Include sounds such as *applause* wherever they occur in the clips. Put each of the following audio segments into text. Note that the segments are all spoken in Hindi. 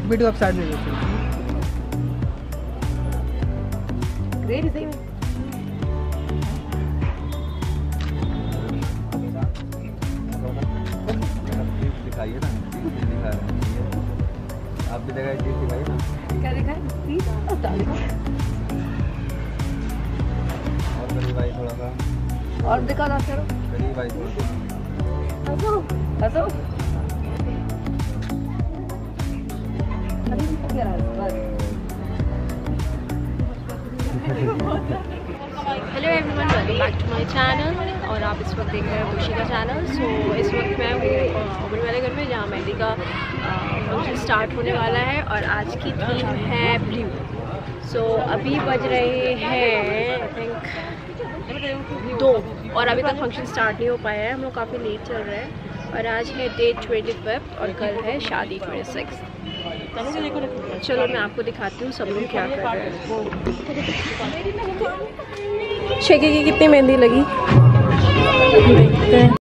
बेट बेटू आप साइड में ग्रेट सही में दिखाइए ना दिखा रहे हैं आप भी दिखाई चीज़ दिखाइए ना क्या देखा और और करीब आई थोड़ा सा और दिखा ना करो करीब आई थोड़ा सा हंसो हंसो। Hello everyone welcome back to my channel और आप इस वक्त देख रहे हैं खुशी का चैनल सो इस वक्त मैं हूँ ओबन वाले घर में, जहाँ मेहंदी का फ़ंक्शन स्टार्ट होने वाला है और आज की थीम है ब्लू सो अभी बज रहे हैं आई थिंक दो और अभी तक फ़ंक्शन स्टार्ट नहीं हो पाया है। हम लोग काफ़ी लेट चल रहे हैं और आज है डेट ट्वेंटी फिफ्थ और कल है शादी ट्वेंटी सिक्स चलो मैं आपको दिखाती हूँ सब लोग क्या कर रहे हैं। छेके की कितनी मेहंदी लगी? देखते हैं।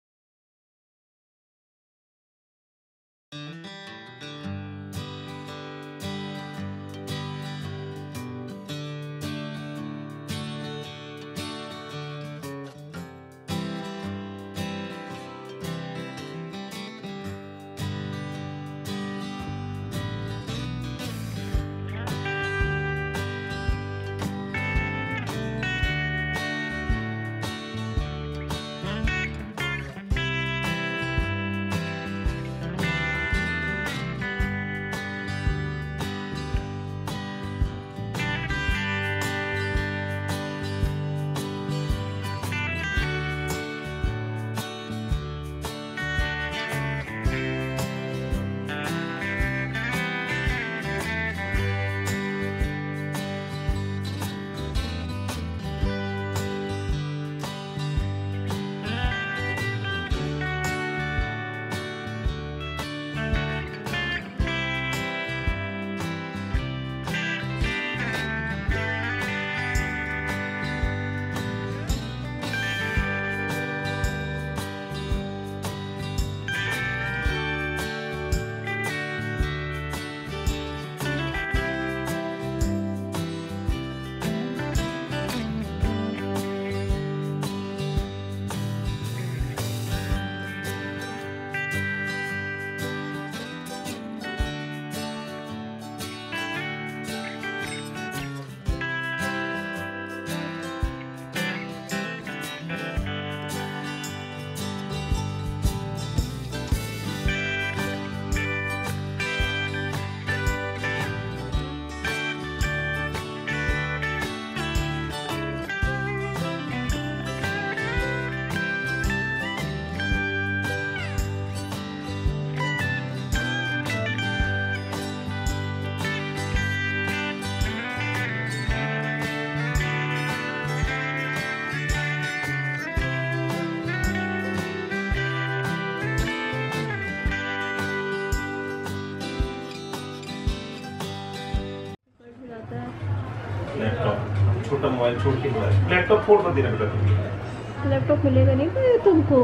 लैपटॉप छोटा मोबाइल छोड़ के लैपटॉप फोड़ मत देना बेटा लैपटॉप मिलेगा नहीं भाई तुमको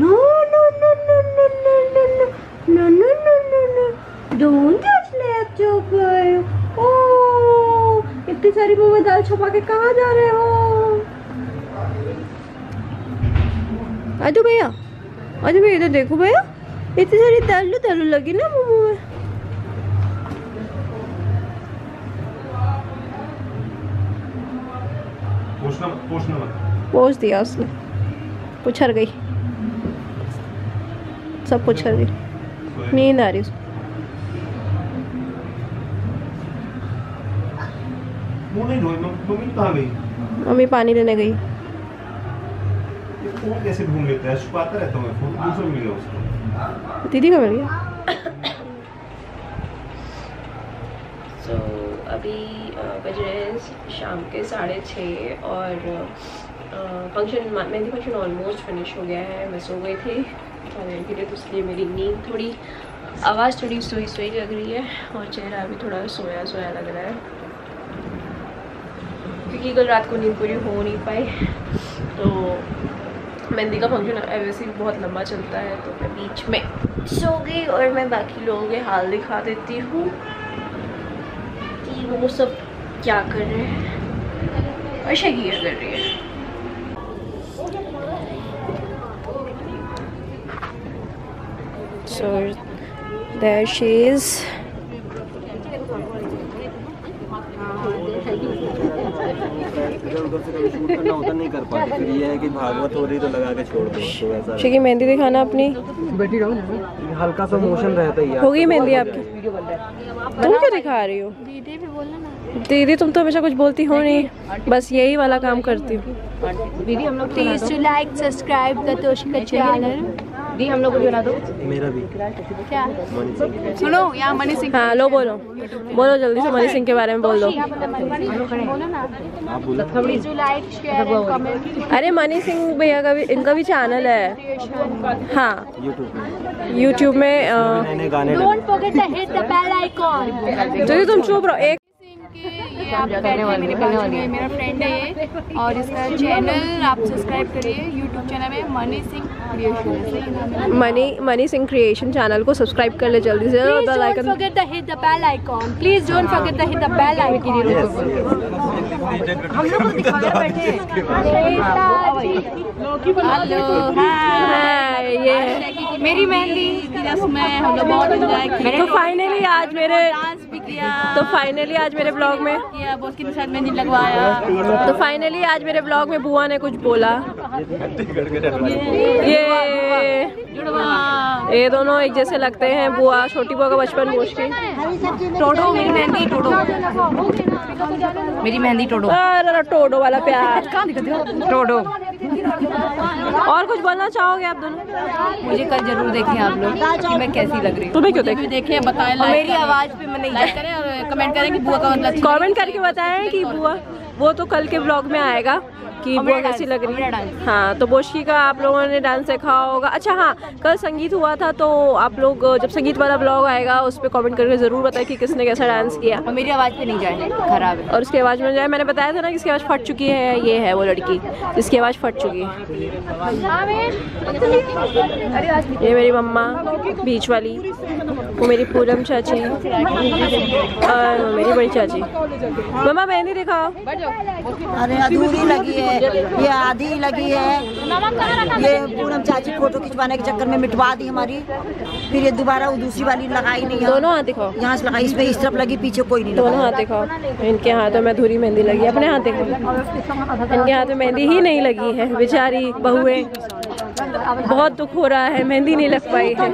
no no no no no no no no no no no no no don't touch laptop ओ इतनी सारी मुँह में दाल छुपा के कहाँ जा रहे हो आजो भैया आजो भैया इधर देखो भैया इतनी सारी दालू दालू लगी ना मुँह पूछना पूछना मत। पोछ दिया उसने। पुछर गई। सब पुछर गई। नींद आ रही उसको मम्मी गई? मम्मी पानी लेने गई। फ़ोन कैसे ढूंढ लेता है? छुपाता रहता हूँ फ़ोन दूसरा मिला उसको। दीदी का मिल गया सो अभी बज रहे हैं शाम के साढ़े छः और function mehndi function almost finish हो गया है। मैं सो गई थी। देर के लिए तो इसलिए मेरी नींद थोड़ी, आवाज़ थोड़ी सोई सोई लग रही है और चेहरा भी थोड़ा सोया सोया लग रहा है। क्योंकि कल रात को नींद पूरी हो नहीं पाई। तो मेहंदी का फ़ंक्शन वैसे भी बहुत लंबा चलता है तो मैं बीच में सो गई और मैं बाकी लोगों के हाल दिखा देती हूँ। वो सब क्या कर रहे हैं अच्छा शकीर कर रही है So there she is. उधर से कभी शूट करना होता नहीं कर पाते फिर ये है कि भागवत हो रही तो लगा के छोड़ दो तो मेहंदी दिखाना अपनी। हल्का सा मोशन रहता ही है। हो मेहंदी आपकी? तुम क्यों दिखा रही हो? दीदी भी बोलना ना। दीदी तुम तो हमेशा कुछ बोलती हो नहीं। बस यही वाला काम करती हूँ। दीदी हम लोग like, subscribe the Toshika channel. दी हम लोग को भी बना दो। मेरा भी। क्या? सुनो यहाँ मनी सिंह हाँ लो बोलो। बोलो जल्दी से मनी सिंह के बारे में बोल दो। comment. अरे मनी सिंह भैया का भी इनका भी चैनल है। हाँ। यूट्यूब में. दीदी तुम चुप रहो। एक ये *laughs* आप मेरे बाजू में मेरा फ्रेंड है ये। और इसका चैनल आप सब्सक्राइब करिए यूट्यूब चैनल है Mani Singh creation Mani Mani Singh creation channel को सब्सक्राइब कर ले जल्दी से और bell icon forget to hit the bell icon. Please don't forget to hit the bell icon. हम लोग को दिखाया बैठे हेलो हाँ, ये मेरी मेहंदी की रस्म में हम लोग बहुत एंजॉय किया तो फाइनली आज मेरे डांस किया। तो फाइनली आज मेरे ब्लॉग में किया बॉस के साथ मेहंदी लगवाया। तो फाइनली आज मेरे ब्लॉग में बुआ ने कुछ बोला। ये ये दोनों एक जैसे लगते हैं बुआ छोटी बुआ का बचपन मोस्टली। टोडो मेरी मेहंदी टोडो मेरी मेहंदी टोडो टोडो वाला प्यार। टोडो और कुछ बोलना चाहोगे आप दोनों? मुझे कल ज़रूर देखें आप लोग कि मैं कैसी लग रही हूँ। तुम्हें क्यों देखें? देखे बताएँ लाइक मेरी आवाज़ पे मैं नहीं करें और कमेंट करें कि बुआ का मतलब कमेंट करके बताएँ कि बुआ वो तो कल के ब्लॉग में आएगा। कि बुआ कैसी लग रही है। हाँ तो बोशकी का आप लोगों ने डांस देखा होगा। अच्छा हाँ कल संगीत हुआ था तो आप लोग जब संगीत वाला ब्लॉग आएगा उस पर कॉमेंट करके ज़रूर बताएँ कि किसने कैसा डांस किया। और मेरी आवाज़ पे नहीं जाए खराब है। और उसकी आवाज़ में जाए मैंने बताया था ना कि इसकी आवाज़ फट चुकी है ये है वो लड़की जिसकी आवाज़ फट चुकी है। ये मेरी मम्मा बीच वाली वो मेरी पूरम चाची और मेरी बड़ी चाची। मम्मा मेहंदी दिखाओ अरे अधूरी लगी है। ये आधी लगी है। ये पूनम चाची फ़ोटो खिंचवाने के चक्कर में मिटवा दी हमारी। फिर ये दोबारा वो दूसरी वाली लगाई नहीं दोनों हाथ दिखाओ। यहाँ से लगाई इसमें इस तरफ़ लगी पीछे कोई नहीं दोनों हाथ दिखाओ। इनके हाथों में धूरी मेहंदी लगी अपने हाथ देखो इनके हाथ में मेहंदी ही नहीं लगी है। बेचारी बहुए। बहुत दुख हो रहा है। मेहंदी नहीं लग पाई है।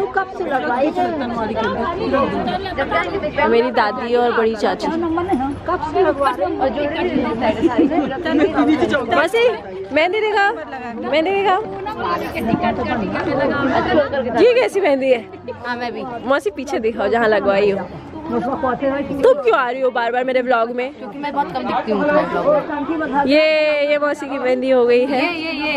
मेरी दादी और बड़ी चाची। मौसी मेहंदी दिखाओ मेहंदी दिखाओ ये कैसी मेहंदी है? हाँ मैं भी। मौसी पीछे दिखाओ जहाँ लगवाई हो। तुम क्यों आ रही हो बार बार मेरे ब्लॉग में? क्योंकि मैं बहुत कम दिखती हूँ। ये ये मौसी की मेहंदी हो गई है। ये ये ये।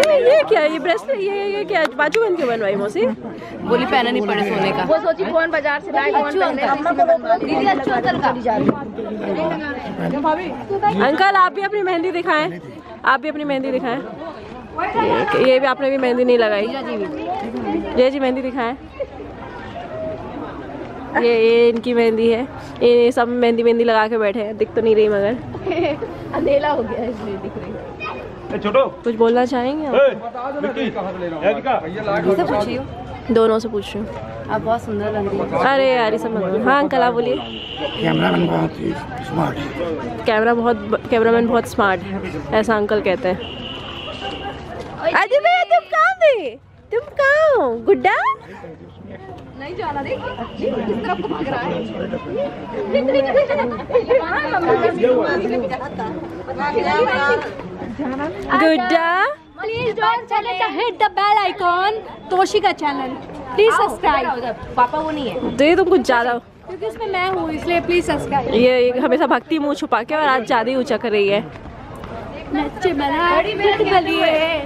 ये ये क्या ये ब्रेसलेट ये ये क्या बाजूबंद क्यों बनवाई मौसी? बोली पहना नहीं पड़े सोने का। वो सोची कौन बाज़ार से लाए कौन दीदी अच्छी अंकल का। अंकल आप भी अपनी मेहंदी दिखाएँ। आप भी अपनी मेहंदी दिखाएँ। ये, ये भी आपने भी मेहंदी नहीं लगाई। जय जी मेहंदी दिखाएँ। ये ये इनकी मेहंदी है। ये सब मेहंदी मेहंदी लगा के बैठे हैं। दिख तो नहीं रही मगर। *laughs* अंधेला हो गया इसलिए दिख रही छोटो। कुछ बोलना चाहेंगे आप? ए, मिक्की, यादिका, किससे पूछी हो। दोनों से पूछ रही हूँ। आप बहुत सुंदर लग रही हो। अरे यार सब हाँ अंकल आप बोलिए। कैमरामैन बहुत ही स्मार्ट है। कैमरा बहुत कैमरामैन बहुत स्मार्ट है ऐसा अंकल कहते हैं। अरे भैया तुम कहाँ थे तुम कहाँ हो? गुड्डा? नहीं जाना देखिए किस तरफ़ को भाग रहा गुड्डा the bell icon. Toshika channel. Please subscribe. पापा वो नहीं है। तो ये तुम कुछ ज़्यादा। क्योंकि इसमें मैं हूँ इसलिए प्लीज़ सब्सक्राइब ये हमेशा भक्ति मुँह छुपा के और आज ज़्यादा ही ऊँचा कर रही है। नच्चे बना बड़ी मेरा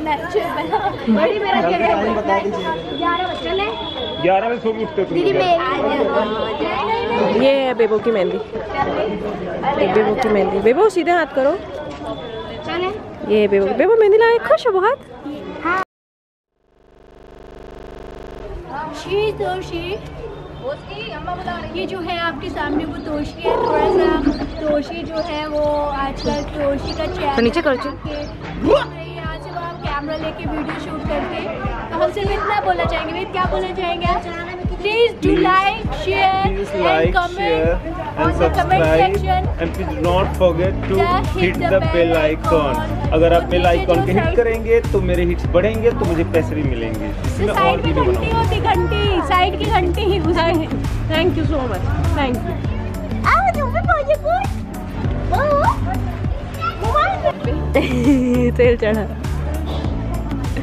नच्चे बना। बड़ी मेरा चले ग्यारह बजे सो के उठते तुम ये है बेबो की मेहंदी। बेबो की मेहंदी। बेबो सीधे हाथ करो। ये बेबो। बेबो मेहंदी के खुश हो बहुत? ये जो है आपके सामने वो तोशी है थोड़ा सा तोशी जो है वो आजकल तोशी का चैनल तो नीचे करो कैमरा लेके वीडियो शूट करके। तो हम सिर्फ़ इतना बोलना चाहेंगे वेद क्या बोलना चाहेंगे please do like share Please and like, comment and on the comment subscribe. Section And please do not forget to hit hit the the bell bell icon. icon. अगर आप बेल आइकॉन जो के हिट करेंगे तो मेरे हिट्स बढ़ेंगे तो मुझे पैसे भी मिलेंगे। इसमें और वीडियो घंटी होती घंटी साइड की घंटी। उसमें thank you so much thank you तेल चढ़ा।